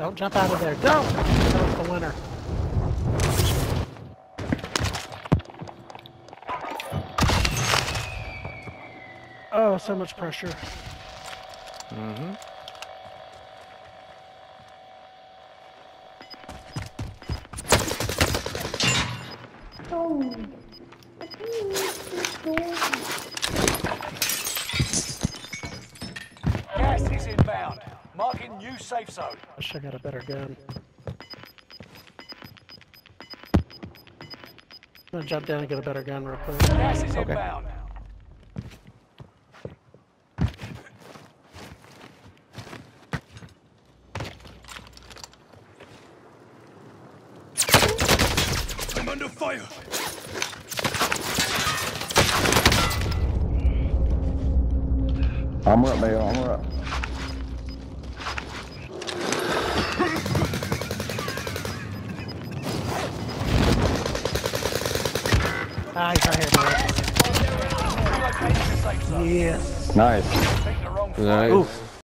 Don't jump out of there. Don't! That was the winner. Oh, so much pressure. Mm-hmm. Gas Marking new safe zone. Wish I got a better gun. I'm gonna jump down and get a better gun real quick. Gas is Okay. inbound. I'm under fire. Armor up, Mayo. Armor up. Ah, he's right here, bro. Relocating the safe zone. Yes. Nice. Picked the wrong Nice. Oof.